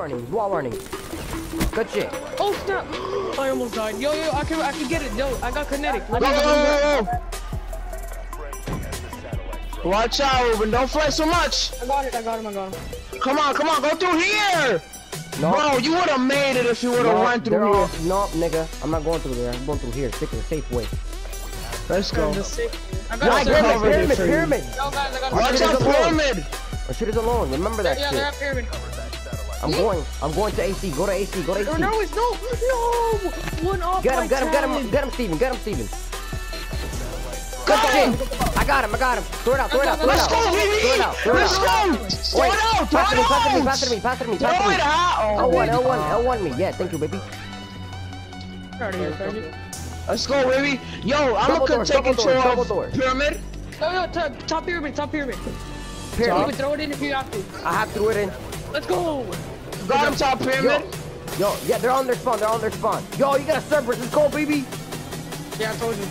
running, wall running. Good shit. Oh snap! I almost died. Yo, yo, I can, I can get it. Yo, I got kinetic. Go, go, go, go, go. Watch out, Ruben. Don't fly so much. I got it. I got him. I got him. Come on, come on. Go through here. No, Bro, you would have made it if you would have no, run they're through all, here. no, nigga. I'm not going through there. I'm going through here. Stick to the safe way. Let's go. The sick. I Yo, got I it. Pyramid. pyramid, pyramid. Yo, guys, I got Watch out, pyramid. Our shit is alone. Remember that Yeah, they're at shit. pyramid. I'm going. I'm going to AC. Go to AC. Go to AC. no, it's no, no. One off Get him, get him, get him, get him, Steven, get him, Steven. Got Good him. shit. I got him, I got him. Throw it out, throw it out, throw it Let's out. go, Throw it baby. out, throw it Let's out. go. Throw it out. Pass it to me, pass it to me, pass it to me, pass it to me, Throw it out. Oh, L1. L1, L1 me. Yeah, thank you, baby. Get out of here, Fergie. Let's go, baby. Yo, I'm gonna take control of pyramid. Yo, yo, top, top pyramid, top pyramid. You Pyramid. can throw it in if you have to. I have to do it in. Let's go. Got him top pyramid. Yo, yeah, they're on their spawn, they're on their spawn. Yo, you got a Cerberus, let's go, baby. Yeah, I told you.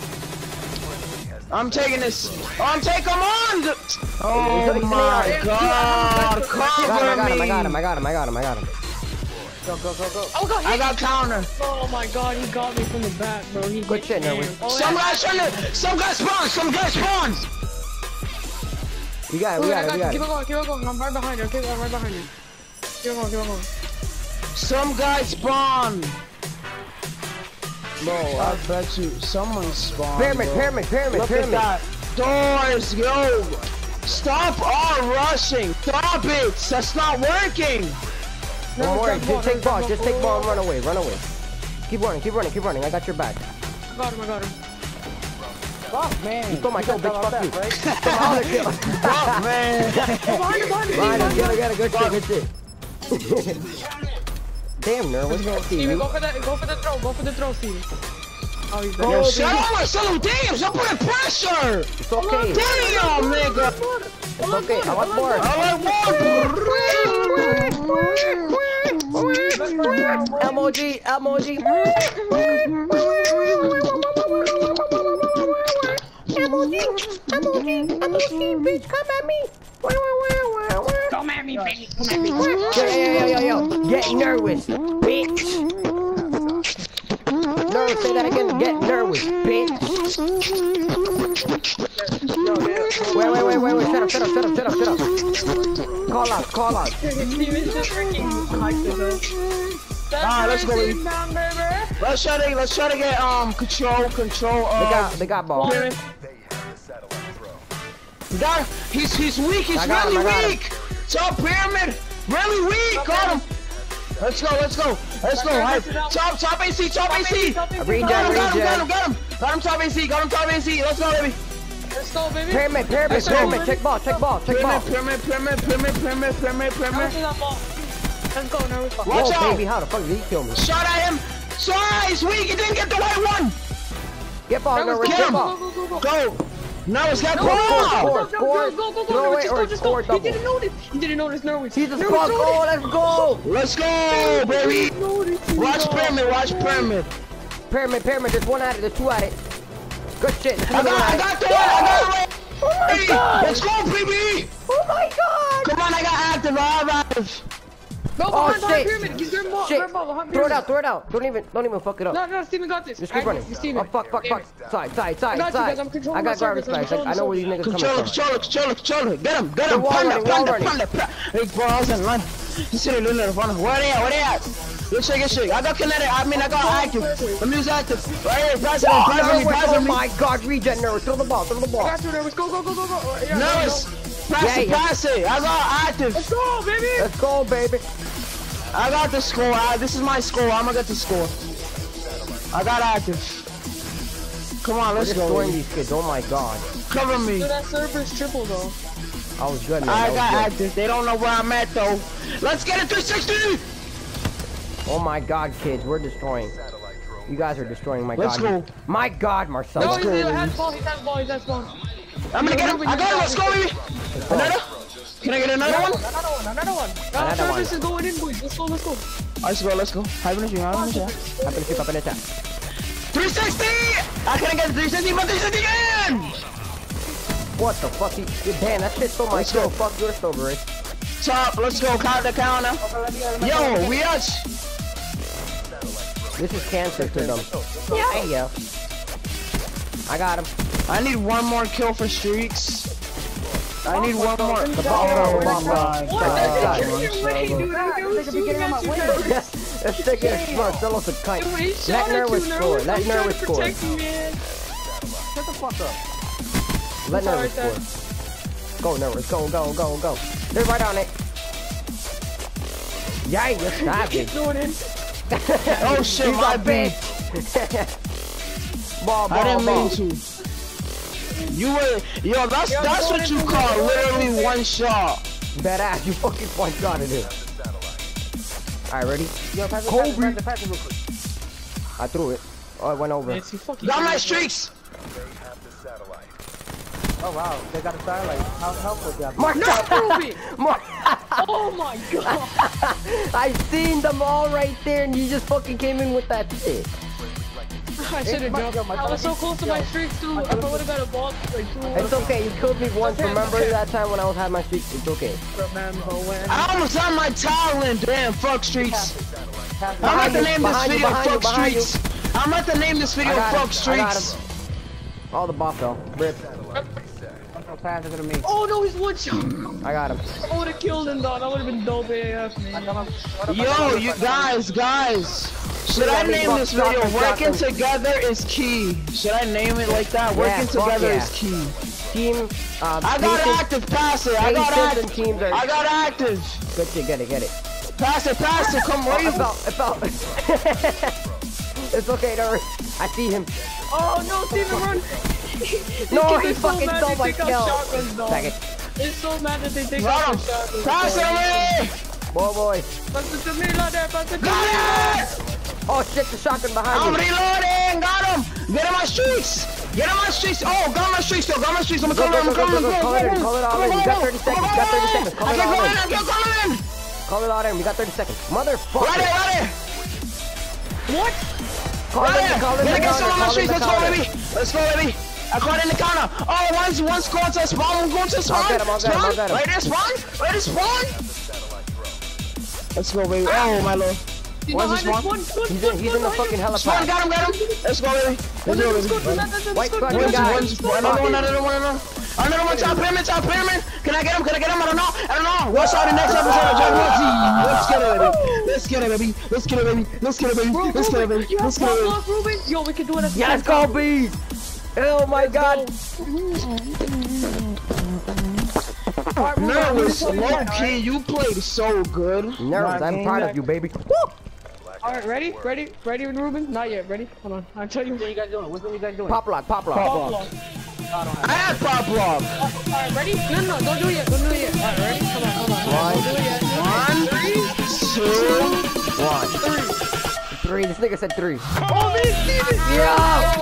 I'm taking this. Oh, I'm taking him on. the- He's- Oh he's my AR. God! I got Cover I got him, me. I got him, I got him, I got him, I got him. Go, go, go, go. Oh, God, I got counter. Oh my God, he got me from the back, bro. He Good shit, me. Nerwin. Oh, Some yeah. guys trying to. Some guys spawn. Some guys spawn. We got it, we oh, got it, we got got you. Keep it. on going, keep on going. I'm right behind you. Okay, I'm right behind you. Keep on going, keep on going. Some guys spawn. Bro, I bet you someone spawned. Pyramid, bro. pyramid, pyramid, Look pyramid. at that. Doors, yo. Stop all rushing. Stop it. That's not working. No, Don't worry, just take ball, ball. just take ball and run away, run away. Keep running, keep running, keep running. I got your back. I got him, I got him. Fuck, man. You stole my kill, bitch. Fuck you. Right? Stole my other kill. Fuck, man. Behind him, behind him. Fine, behind get it, get it, good shit, good shit. Damn, nerd, what's going on, Steven, Steven? go for that, go for the throw, go for the throw, Steven. Oh, he's Bro, dead. Yo, shut up, Damn, stop putting pressure. It's okay. Damn, nigga. It's okay. I want more. I like more. Emoji, emoji. Emoji, emoji, emoji, bitch, come at me. Come at me, baby. Come at me. Yo, yo, yo, yo, yo, get nervous, bitch. No, say that again. Get nervous, bitch. Wait, wait, wait, wait, wait. Shut up, shut up, shut up, shut up, shut up. Call out, call out. Steven's just freaking hyped as hell. Ah, let's go, That's baby. down, baby. Let's try to let's try to get um control control They got, they got ball. Pyramid. Got he's he's weak. He's I him, really I got him. Weak. Top pyramid, really weak. Got him. Let's go. Let's go. Let's go. Hype. Top top AC. Top AC. Got him. Regen, Got him. Got him. Got him. Got him. Got him. Top AC. Got him. Top AC. Let's go, baby. Let's go, baby. Pyramid, pyramid, go. pyramid. Check ball, check ball, check ball. Pyramid. Pyramid. Pyramid. Pyramid. Pyramid. Pyramid. Pyramid. is that ball? Let's go, nervous. Watch Whoa, out. baby, how the fuck did he kill me? Shot at him. Sorry, he's weak. He didn't get the right one. Get ball, Nervous, nervous, go, get go, ball. go, go, go, go. Go. Now it's got No, ball. score, go, score. go, go, go, go, Throw go, it just or go, just score go. double. He didn't notice. He didn't notice Norwich. See the Norwich, squad. Norwich. Oh, let's go. Let's go, baby. Notice, he Watch got- pyramid. Watch pyramid. Pyramid, pyramid. There's one at it. There's two at it. Good shit. There's I another got, I one got at the it. one. I got it. Oh my Hey, god. Let's go, baby. Oh my god. Come on, I got active. I have active. No, Oh, behind, behind shit. pyramid. He's grab ball, Shit. grab behind Throw it out, throw it out. Don't even, don't even fuck it up. No, no, Steven got this. Just keep I- running. Steven. Oh fuck, fuck, Damn fuck. it. Side, side, I side, you, side. guys. I'm controlling I got garbage. I'm bags. I, I know where these niggas coming Control it, from. control it, control it, control it. Get him, get him. wall Panda, running, wall panda, panda, panda. Hey, balls and run. He's sitting in the front. Where they at? Where they at? Good shit, good shit. I got kinetic. I mean, I got active. Let me use active. Right here, pass it, Oh, pass it, nervous. pass oh my god, regen nervous. Throw the ball, throw the I ball. got you, nervous. Go, go, go, go, go. Oh, yeah, Nice. go, go. Pass Yeah, it, yeah. pass it. I got active. Let's go, baby. Let's go, baby. I got the score. I, this is my score. I'm gonna get the score. I got active. Come on, let's go. destroying baby. these kids. Oh my god. Cover me. Dude, that server's triple, though. I was good, man. I That got was active. They don't know where I'm at though. Let's get it 360. good. Oh my god, kids. We're destroying. You guys are destroying my Let's god. go. My god, Marcelo. No, Let's he's, go, he baby. has ball. He has ball. He has ball. I'm gonna get him. I got him. Let's go, baby. Another? Can I get another one? Another one. Another one. Another Another one. service is going in, boys. Let's go. Let's go. Let's go. Let's go. Have a nice have a nice Up in the ship, up in the 360. I couldn't get 360, but 360 again. What the fuck? He, damn, that shit stole my Let's go. kill. Fuck your silver. top. Let's go. Count the counter. Uh, yo, we are. This is cancer to them. Yeah. Hey, yo. I got him. I need one more kill for streaks. I need one more. The? You're at you, Kurt. Let's take it smart. Stella's a kite. Dude, he Let shot at Nerwitz you, score. Nerwitz. Let He's trying Nerwitz to score. protect me, man. Shut the fuck up. Let Sorry, score. Go, Nerwitz. Go, go, go, go. They're right on it. Yeah, you savage. Keep doing it. Oh shit, my bad. bitch. ball, ball, I didn't ball. mean to. You were, yo, that's Yo, that's what you call the- literally one shot. That ass, you fucking one shot it in. Alright, ready? Yo, pass it, Kobe. pass it, pass it, pass it real quick. I threw it. Oh, it went over. Nancy, fuck. Got my streaks. Oh wow, they got a starlight. How helpful they are. Mark, Not Ruby. Mark. Oh my god. I seen them all right there, and you just fucking came in with that shit. I should have jumped. I was so close to my streak too. If I would have got a ball, like two. It's okay. You killed me once. okay, Remember okay. that time when I was having my streak? It's okay. Remember when? I almost had my talent. Damn, fuck streaks. I'm about to name this video fuck streaks. I'm about to name this video fuck him, I got streaks. him. Oh, the ball though. Rip. Don't pass it to me. Oh no, he's one shot. I got him. I would have killed him though. That would have been dope AF, man. Yo, you guys, guys. Should I name this video Working shotgun. Together is Key? Should I name it like that? Yeah, Working Together yeah. is Key. Team. Uh, I got patience- active, pass it. I got active. teams. I got active. Good shit. Get it. Get it. Pass it, pass it. Come Oh, where it you? fell. It fell. it's okay. Don't worry. I see him. Oh no, Steven, run! No, These he kids fucking mad stole my kill. Second. They're so mad that they take Got out him. the shotguns. Pass it away. Boy, boy. Pass it to me, lad, pass it to me. It. Oh shit! The shotgun behind me. I'm you. reloading. Got him. Get in my streaks. Get in my streaks. Oh, got my streaks. Yo, got my streaks. I'm coming. I'm coming. go. Call it in, call it all in. You got 30 seconds, you got 30 seconds. Call I it all in. in. I can't go in. Call it out in. We got 30 seconds. Motherfucker. Right there, right there. What? Call Right it. there. Call it. Gotta the get some counter, on my call it Let's go, baby. Let's go, baby. I caught in the counter. Oh, one's one's going to spawn. One going to spawn. get him, I'll get him, spawn. I'll get him. Right spawn. There, spawn. Let's go, baby. Oh, my lord. He's Where's behind this us. one? One, He's in, he's in the fucking Spawn, helipad. got him, got him. Let's go, baby. Let's go, Let's go, baby. let's go, White let's fucking guy. another one, another one, another one. Another one, top pyramid, top pyramid. Can I get him? Can I get him? I don't know. I don't know. Watch out the next episode of Dragon Ball Z. Let's get it, baby. Let's get it, baby. Let's get it, baby. Let's get it, baby. Let's get it, baby. Let's get it, baby. Yo, we can do it Yeah, let's go, bees. Oh my god. Alright, Ruben, I'm Nervous, you low key, you played so good. Nervous. I'm proud of you, baby. Woo! Alright, ready? Ready? Ready, Ruben? Not yet. Ready? Hold on. I'll tell you. What are you guys doing? What's what are you guys doing? Pop lock, pop lock. Pop lock. I had pop lock. Alright, ready? No, no, don't do it yet. Don't do it yet. Alright, ready? Come on, come on. One. Don't do it yet. One, two, One, Three. three. This nigga said three. Oh, me, Steven! Yeah,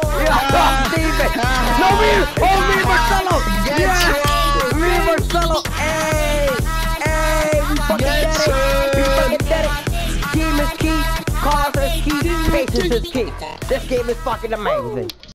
Team is key. Cause is key. Patience is key. This game is fucking amazing.